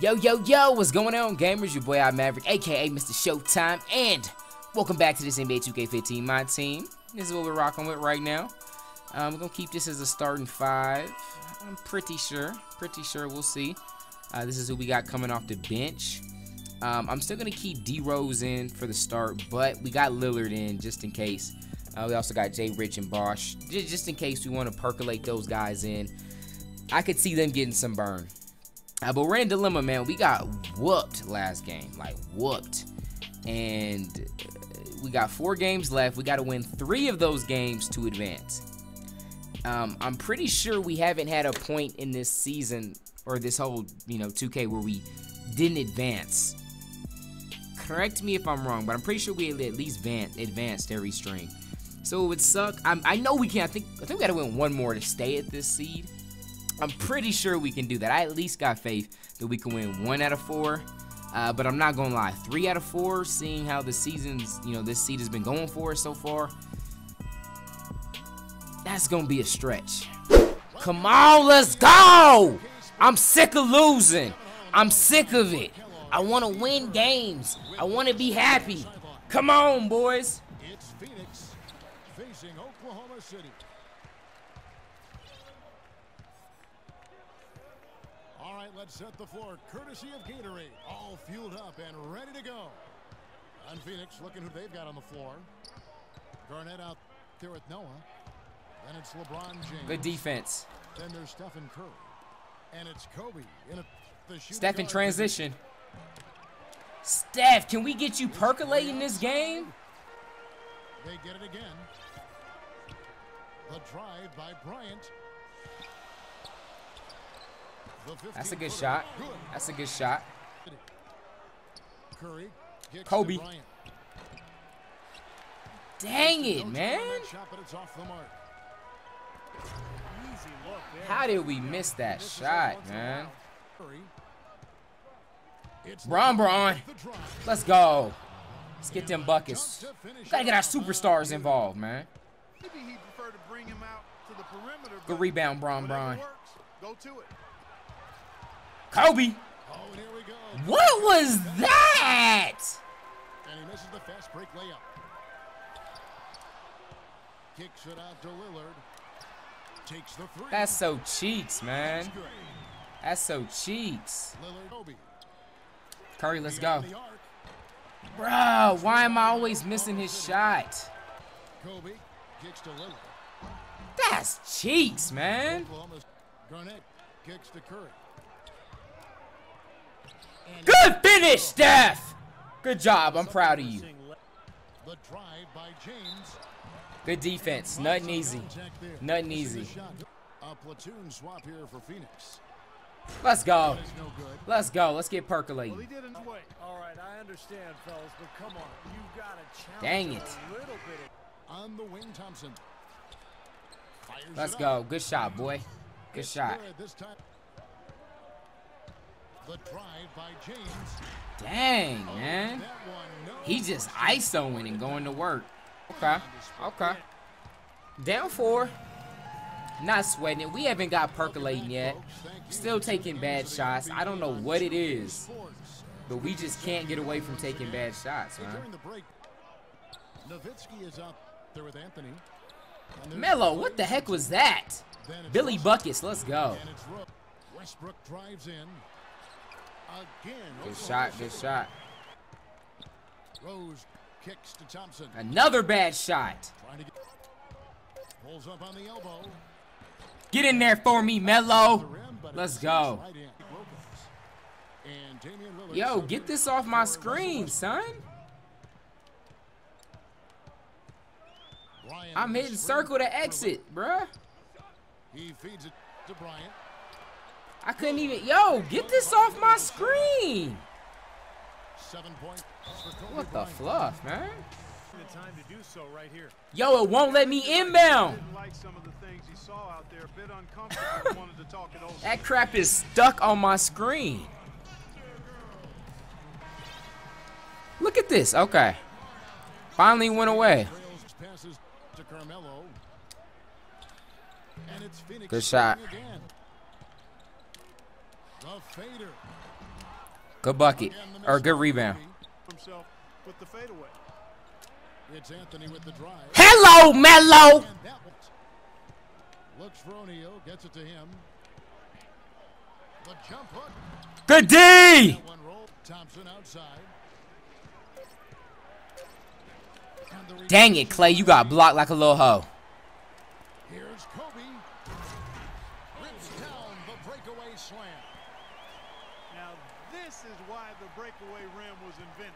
Yo, yo, yo, what's going on, gamers? Your boy, I Maverick, aka Mr. Showtime, and welcome back to this NBA 2K15, my team. This is what we're rocking with right now. Um, we're gonna keep this as a starting five. I'm pretty sure, pretty sure we'll see. Uh, this is who we got coming off the bench. Um, I'm still gonna keep D Rose in for the start, but we got Lillard in just in case. Uh, we also got Jay Rich and Bosh, just in case we want to percolate those guys in. I could see them getting some burn. Uh, but we're in dilemma, man. We got whooped last game, like whooped, and we got four games left. We got to win three of those games to advance. Um, I'm pretty sure we haven't had a point in this season or this whole, you know, 2K where we didn't advance. Correct me if I'm wrong, but I'm pretty sure we at least advanced every stream. So it would suck. I'm, i know we can. I think I think we got to win one more to stay at this seed. I'm pretty sure we can do that. I at least got faith that we can win one out of four. Uh, but I'm not gonna lie, three out of four, seeing how the seasons, you know, this seed has been going for us so far, that's gonna be a stretch. Come on, let's go! I'm sick of losing. I'm sick of it. I want to win games. I want to be happy. Come on, boys. It's Phoenix facing Oklahoma City. Right, let's set the floor. Courtesy of Gatorade. All fueled up and ready to go. And Phoenix looking who they've got on the floor. Garnett out there with Noah. Then it's LeBron James. Good defense. Then there's Stephen Curry. And it's Kobe in a, the Steph in transition. Steph, can we get you percolating this game? They get it again. The drive by Bryant. That's a good shot. That's a good shot. Curry. Kobe. Dang it, man. How did we miss that shot, man? Bron Bron. Let's go. Let's get them buckets. gotta get our superstars involved, man. Good rebound, Bron Bron. Go to it. Kobe. What was that? And he misses the fast break layup. Kicks it out to Lillard. Takes the three. That's so cheeks, man. That's so cheeks. Curry, let's go. Bro, why am I always missing his shot? Kobe kicks to Lillard. That's cheeks, man. Garnett kicks to Curry. Good finish, Steph. Good job. I'm proud of you. Good defense. Nothing easy. Nothing easy. A platoon swap here for Phoenix. Let's go. Let's go. Let's get percolating. All right, I understand, fellas, but come on. You've got to Dang it. On the wing, Thompson. Let's go. Good shot, boy. Good shot. Dang, man. He just ISOing and going to work. Okay. Okay. Down four. Not sweating it. We haven't got percolating yet. Still taking bad shots. I don't know what it is. But we just can't get away from taking bad shots, man. Melo, what the heck was that? Billy Buckets, let's go. Westbrook drives in. Good shot, good shot. Rose kicks to Thompson. Another bad shot. Get, pulls up on the elbow. Get in there for me, Melo. Let's go. Yo, get this off my screen, son. I'm hitting circle to exit, bruh. He feeds it to Bryant. I couldn't even. Yo, get this off my screen. What the fluff, man? Yo, it won't let me inbound. that crap is stuck on my screen. Look at this. Okay. Finally went away. Good shot. Good bucket. Or good rebound. Himself with the fadeaway. It's Anthony with the drive. Hello, one- Looks for O'Neal, gets it to him. The jump hook. Good D. Dang it, Klay. You got blocked like a little hoe. Here's Kobe. Rips down the breakaway slam. Now, this is why the breakaway rim was invented.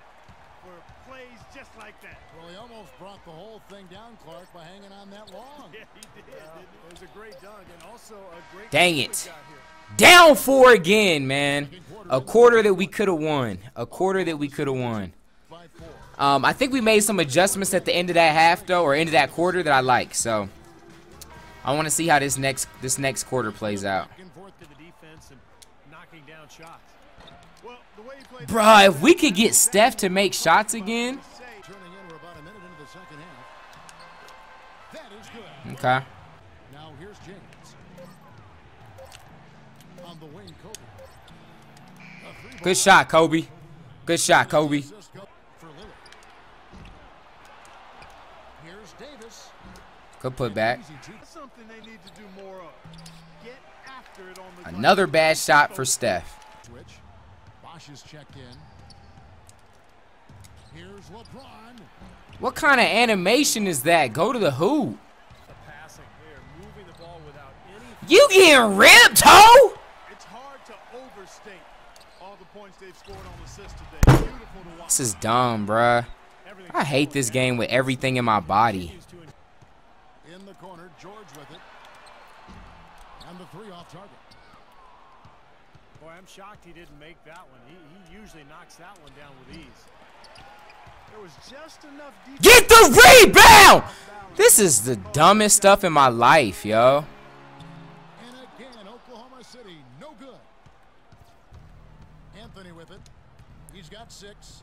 For plays just like that. Well, he almost brought the whole thing down, Clark, by hanging on that long. Yeah, he did, didn't? It was a great dunk and also a great Dang it. we got here. Down four again, man. A quarter that we could have won. A quarter that we could have won. Um, I think we made some adjustments at the end of that half though, or end of that quarter that I like. So I want to see how this next this next quarter plays out. Back and forth to the defense and knocking down shots. Bruh, if we could get Steph to make shots again. Okay. Now here's James. On the wing, Kobe. Good shot, Kobe. Good shot, Kobe. Here's Davis. Good on the. Another bad shot for Steph. Switch. Bosh is checked in. Here's LeBron. What kind of animation is that? Go to the hoop. The passing here, moving the ball without any You getting ripped, ho? It's hard to overstate all the points they've scored on assists today. Beautiful to watch. This is dumb, bruh. I hate this game with everything in my body. continues to en- In the corner, George with it. And the three off target. Boy, I'm shocked he didn't make that one. He, he usually knocks that one down with ease. There was just enough. Get the rebound! This is the dumbest stuff in my life, yo. And again, Oklahoma City, no good. Anthony with it. He's got six.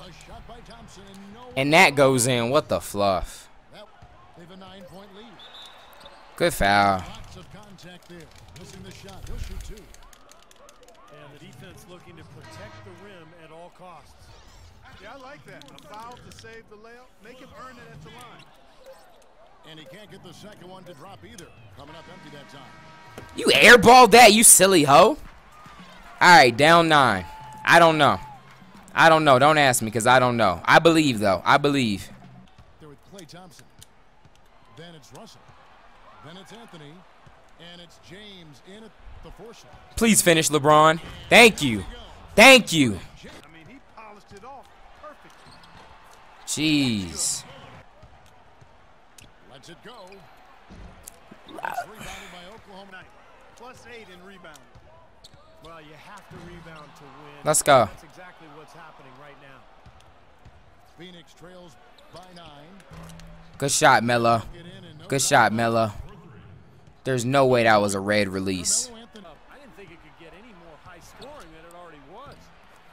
A shot by Thompson and no. And that goes in. What the fluff? That, they've a nine-point lead. Good foul. Lots of contact there. Missing the shot. He'll shoot two. And the defense looking to protect the rim at all costs. Yeah, I like that. A foul to save the layup. Make him earn it at the line. And he can't get the second one to drop either. Coming up empty that time. You airballed that, you silly hoe. Alright, down nine. I don't know. I don't know. Don't ask me because I don't know. I believe, though. I believe. There with Klay Thompson. Then it's Russell. Then it's Anthony. And it's James in at the four shot. Please finish, LeBron. Thank you. Thank you. I mean, he polished it. Jeez. Lets it go. By Oklahoma. Night. Plus eight in rebound. Well, you have to rebound to win. Let's go. That's exactly what's happening right now. Phoenix trails by nine. Good shot, Melo. Get in and no Good shot. Melo. There's no way that was a red release. Carmelo Anthony. I didn't think it could get any more high scoring than it already was.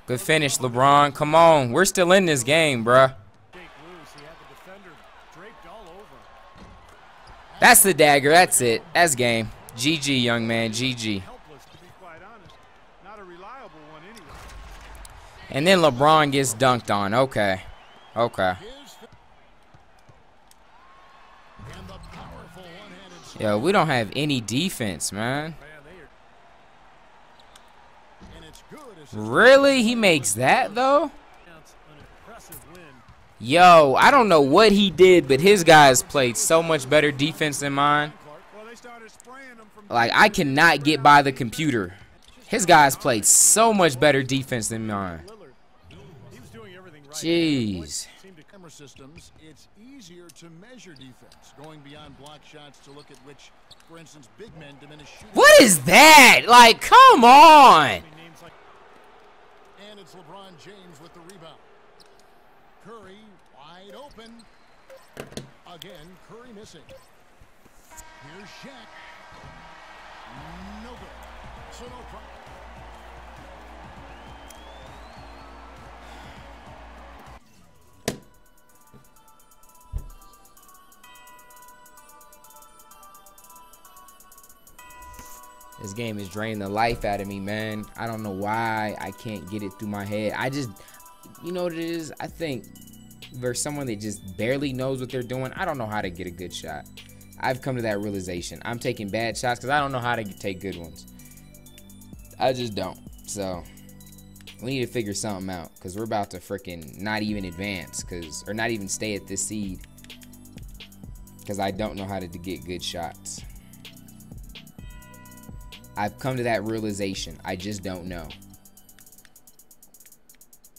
Good finish, LeBron. Come on. We're still in this game, bruh. Jake loose. He had the defender draped all over. him. That's the dagger. That's it. That's game. GG, young man. GG. Helpless, to be quite honest. Not a reliable one anyway. And then LeBron gets dunked on. Okay. Okay. His fi- and the powerful one-handed slam. Yo, we don't have any defense, man. Really? He makes that, though? Yo, I don't know what he did, but his guys played so much better defense than mine. Like, I cannot get by the computer. His guys played so much better defense than mine. Jeez. Seemed to camera systems, it's easier to measure defense, going beyond block shots to look at which, for instance, big men diminish shooting. What is that? Like, come on. I mean, names like And it's LeBron James with the rebound. Curry wide open. Again, Curry missing. Here's Shaq. No good. So no problem. This game is draining the life out of me, man. I don't know why I can't get it through my head. I just, you know what it is? I think versus someone that just barely knows what they're doing, I don't know how to get a good shot. I've come to that realization. I'm taking bad shots because I don't know how to take good ones. I just don't. So we need to figure something out because we're about to freaking not even advance because or not even stay at this seed because I don't know how to get good shots. I've come to that realization. I just don't know.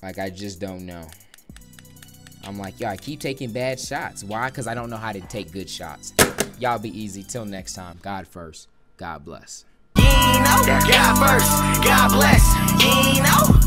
Like, I just don't know. I'm like, yo, I keep taking bad shots. Why? Because I don't know how to take good shots. Y'all be easy. Till next time. God first. God bless. You know, God first. God bless. You know.